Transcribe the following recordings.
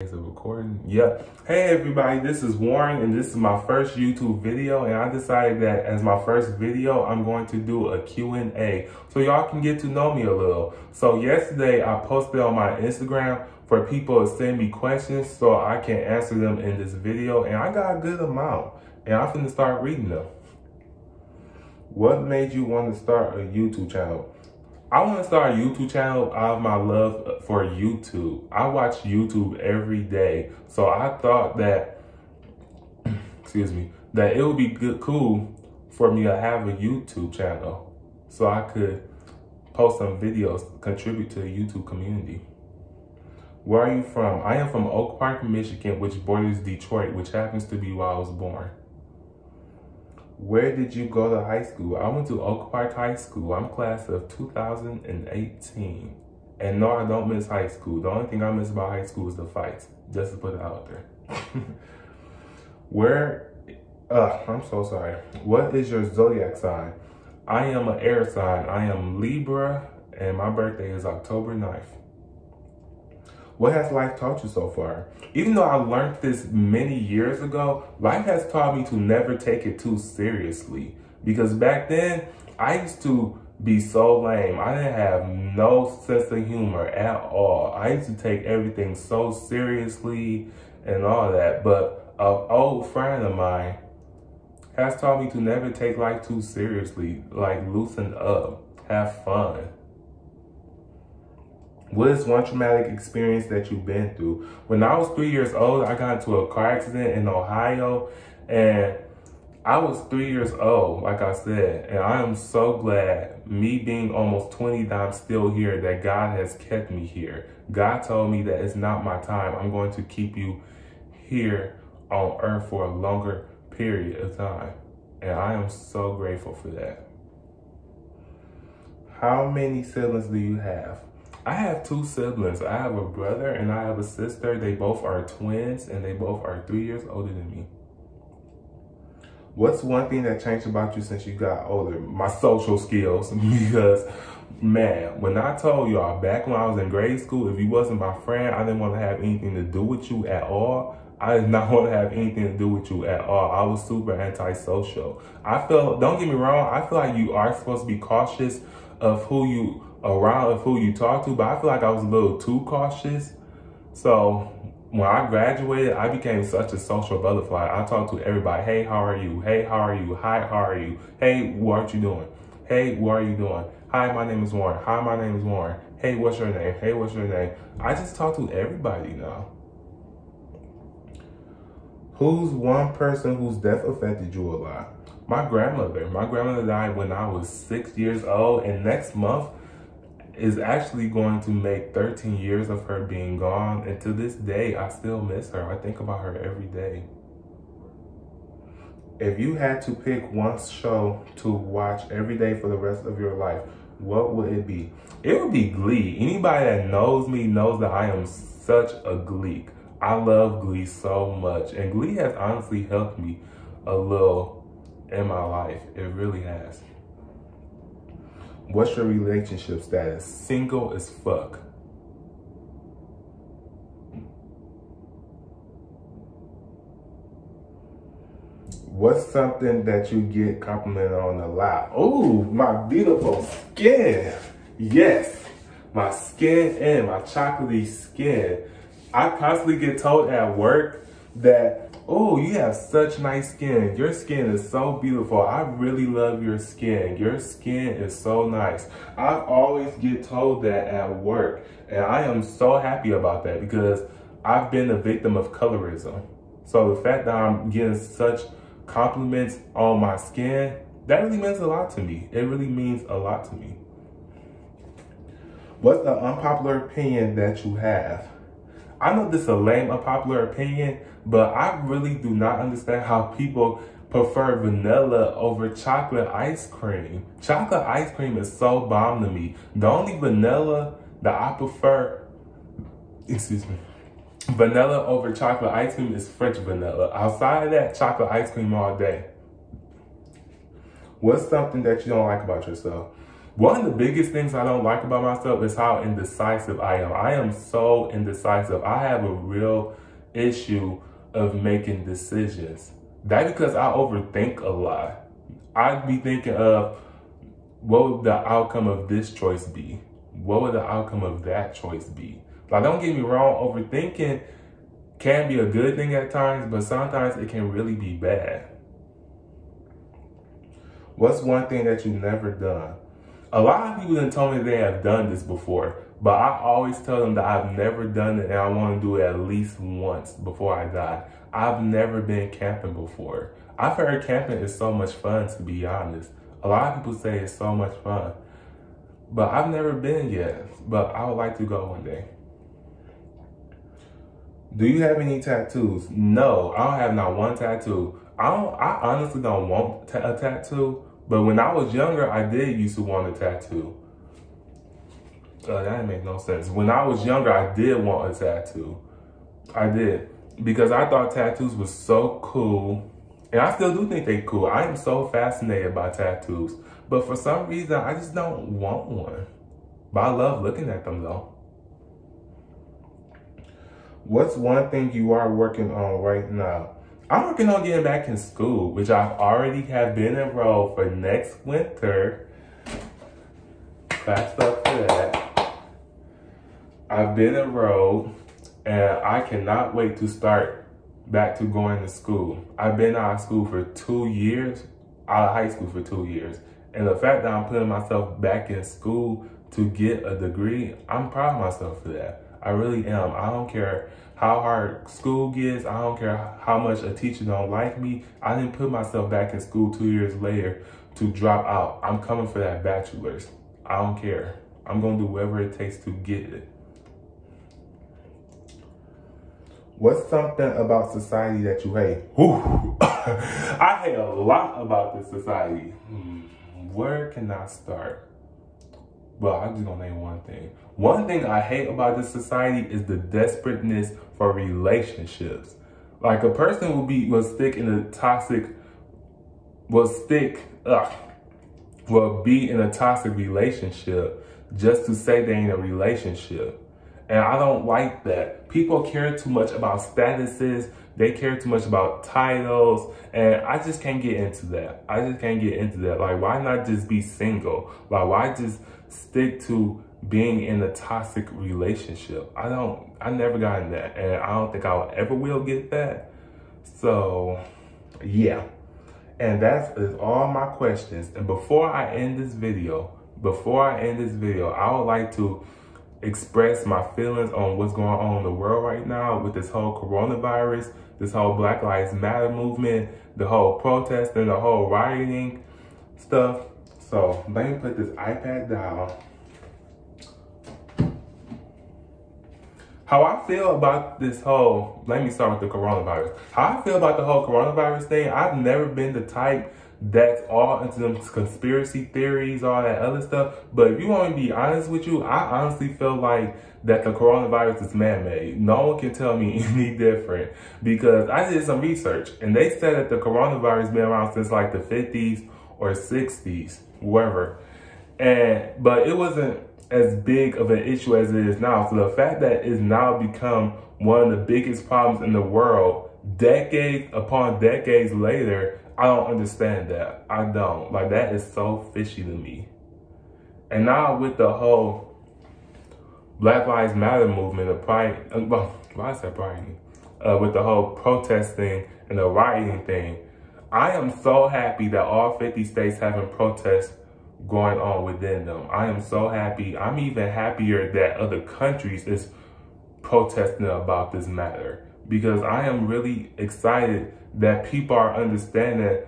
Is recording? Yeah. Hey everybody, this is Warren and this is my first YouTube video and I decided that as my first video, I'm going to do a Q&A so y'all can get to know me a little. So yesterday I posted on my Instagram for people to send me questions so I can answer them in this video and I got a good amount and I'm finna start reading them. What made you want to start a YouTube channel? I want to start a YouTube channel out of my love for YouTube. I watch YouTube every day. So I thought that, excuse me, that it would be good, cool for me to have a YouTube channel so I could post some videos, contribute to the YouTube community. Where are you from? I am from Oak Park, Michigan, which borders Detroit, which happens to be where I was born. Where did you go to high school? I went to Oak Park High School. I'm class of 2018. And no, I don't miss high school. The only thing I miss about high school is the fights. Just to put it out there. Where, uh, I'm so sorry. What is your zodiac sign? I am an air sign. I am Libra and my birthday is October 9th. What has life taught you so far? Even though I learned this many years ago, life has taught me to never take it too seriously. Because back then, I used to be so lame. I didn't have no sense of humor at all. I used to take everything so seriously and all that. But an old friend of mine has taught me to never take life too seriously. Like loosen up, have fun. What is one traumatic experience that you've been through? When I was three years old, I got into a car accident in Ohio and I was three years old, like I said, and I am so glad, me being almost 20, that I'm still here, that God has kept me here. God told me that it's not my time. I'm going to keep you here on earth for a longer period of time. And I am so grateful for that. How many siblings do you have? I have two siblings. I have a brother and I have a sister. They both are twins and they both are three years older than me. What's one thing that changed about you since you got older? My social skills. because, man, when I told y'all back when I was in grade school, if you wasn't my friend, I didn't want to have anything to do with you at all. I did not want to have anything to do with you at all. I was super antisocial. I feel, don't get me wrong, I feel like you are supposed to be cautious of who you around of who you talk to, but I feel like I was a little too cautious. So when I graduated, I became such a social butterfly. I talked to everybody. Hey, how are you? Hey, how are you? Hi, how are you? Hey, what are you doing? Hey, what are you doing? Hi, my name is Warren. Hi, my name is Warren. Hey, what's your name? Hey, what's your name? I just talk to everybody now. Who's one person whose death affected you a lot? My grandmother. My grandmother died when I was six years old, and next month is actually going to make 13 years of her being gone. And to this day, I still miss her. I think about her every day. If you had to pick one show to watch every day for the rest of your life, what would it be? It would be Glee. Anybody that knows me knows that I am such a Gleek. I love Glee so much. And Glee has honestly helped me a little in my life. It really has. What's your relationship status? Single as fuck. What's something that you get complimented on a lot? Oh, my beautiful skin. Yes, my skin and my chocolatey skin. I constantly get told at work that oh, you have such nice skin. Your skin is so beautiful. I really love your skin. Your skin is so nice. I always get told that at work. And I am so happy about that because I've been a victim of colorism. So the fact that I'm getting such compliments on my skin, that really means a lot to me. It really means a lot to me. What's the unpopular opinion that you have? I know this is a lame, unpopular opinion, but I really do not understand how people prefer vanilla over chocolate ice cream. Chocolate ice cream is so bomb to me. The only vanilla that I prefer, excuse me, vanilla over chocolate ice cream is French vanilla. Outside of that, chocolate ice cream all day. What's something that you don't like about yourself? One of the biggest things I don't like about myself is how indecisive I am. I am so indecisive. I have a real issue of making decisions. That because I overthink a lot. I'd be thinking of what would the outcome of this choice be? What would the outcome of that choice be? Like, don't get me wrong, overthinking can be a good thing at times, but sometimes it can really be bad. What's one thing that you've never done? A lot of people have told me they have done this before, but I always tell them that I've never done it and I want to do it at least once before I die. I've never been camping before. I've heard camping is so much fun, to be honest. A lot of people say it's so much fun, but I've never been yet, but I would like to go one day. Do you have any tattoos? No, I don't have not one tattoo. I don't. I honestly don't want a tattoo. But when I was younger, I did used to want a tattoo. Uh, that didn't make no sense. When I was younger, I did want a tattoo. I did because I thought tattoos was so cool, and I still do think they cool. I am so fascinated by tattoos, but for some reason, I just don't want one. But I love looking at them though. What's one thing you are working on right now? I'm working on getting back in school, which I already have been enrolled for next winter. Claps up for that. I've been enrolled and I cannot wait to start back to going to school. I've been out of school for two years, out of high school for two years. And the fact that I'm putting myself back in school to get a degree, I'm proud of myself for that. I really am. I don't care how hard school gets. I don't care how much a teacher don't like me. I didn't put myself back in school two years later to drop out. I'm coming for that bachelor's. I don't care. I'm going to do whatever it takes to get it. What's something about society that you hate? I hate a lot about this society. Hmm, where can I start? Well, I'm just gonna name one thing. One thing I hate about this society is the desperateness for relationships. Like a person will be will stick in a toxic, will stick, ugh, will be in a toxic relationship just to say they ain't a relationship. And I don't like that. People care too much about statuses. They care too much about titles. And I just can't get into that. I just can't get into that. Like, why not just be single? Like, why just stick to being in a toxic relationship. I don't, I never got in that. And I don't think I'll ever will get that. So, yeah. And that's all my questions. And before I end this video, before I end this video, I would like to express my feelings on what's going on in the world right now with this whole coronavirus, this whole Black Lives Matter movement, the whole protest and the whole rioting stuff. So let me put this iPad down. How I feel about this whole, let me start with the coronavirus. How I feel about the whole coronavirus thing, I've never been the type that's all into them conspiracy theories, all that other stuff. But if you want me to be honest with you, I honestly feel like that the coronavirus is man-made. No one can tell me any different because I did some research and they said that the coronavirus been around since like the 50s or 60s, wherever. And but it wasn't as big of an issue as it is now. So the fact that it's now become one of the biggest problems in the world, decades upon decades later, I don't understand that. I don't. Like that is so fishy to me. And now with the whole Black Lives Matter movement, of pride, uh, well, why is that pride? Uh, with the whole protesting and the rioting thing, I am so happy that all 50 states having protests going on within them. I am so happy. I'm even happier that other countries is protesting about this matter because I am really excited that people are understanding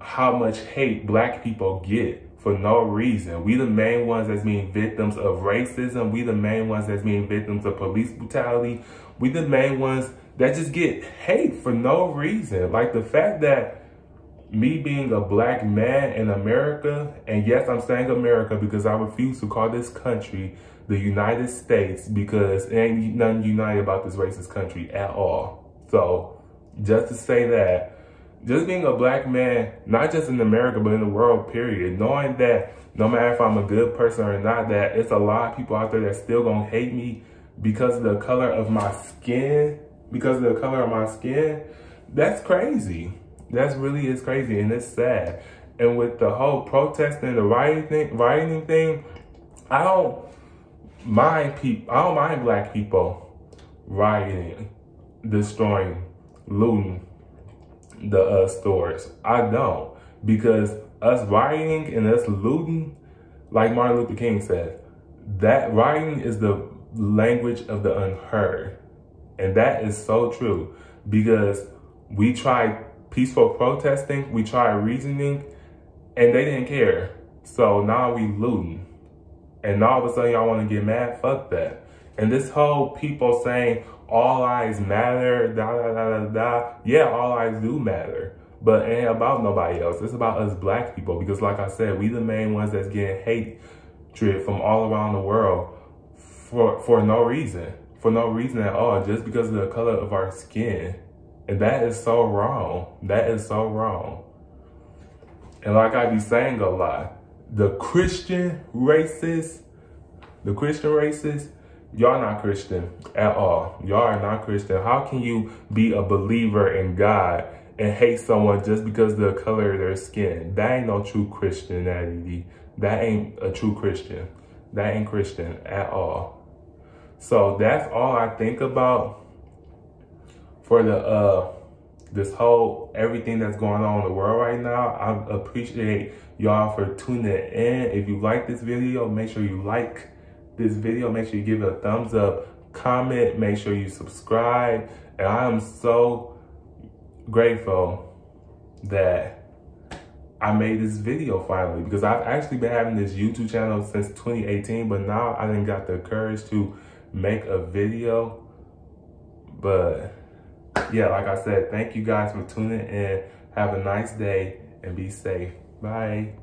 how much hate black people get for no reason. We the main ones that's being victims of racism. We the main ones that's being victims of police brutality. We the main ones that just get hate for no reason. Like the fact that me being a black man in America, and yes, I'm saying America because I refuse to call this country the United States because it ain't nothing united about this racist country at all. So just to say that, just being a black man, not just in America, but in the world, period, knowing that no matter if I'm a good person or not, that it's a lot of people out there that still gonna hate me because of the color of my skin, because of the color of my skin, that's crazy. That's really is crazy and it's sad. And with the whole protesting, the rioting thing, rioting thing, I don't mind people. I don't mind black people rioting, destroying, looting the uh, stores. I don't because us rioting and us looting, like Martin Luther King said, that rioting is the language of the unheard. And that is so true because we tried peaceful protesting, we tried reasoning, and they didn't care. So now we looting. And all of a sudden y'all want to get mad? Fuck that. And this whole people saying all lives matter, da da da da da. Yeah, all lives do matter. But it ain't about nobody else. It's about us black people. Because like I said, we the main ones that's getting hatred from all around the world for for no reason. For no reason at all. Just because of the color of our skin. And that is so wrong. That is so wrong. And like I be saying a lot, the Christian racists, the Christian racists, y'all not Christian at all. Y'all are not Christian. How can you be a believer in God and hate someone just because the color of their skin? That ain't no true Christianity. That ain't a true Christian. That ain't Christian at all. So that's all I think about for the uh this whole everything that's going on in the world right now. I appreciate y'all for tuning in. If you like this video, make sure you like this video. Make sure you give it a thumbs up, comment, make sure you subscribe. And I am so grateful that I made this video finally because I've actually been having this YouTube channel since 2018, but now I didn't got the courage to make a video. But yeah, like I said, thank you guys for tuning in. Have a nice day and be safe. Bye.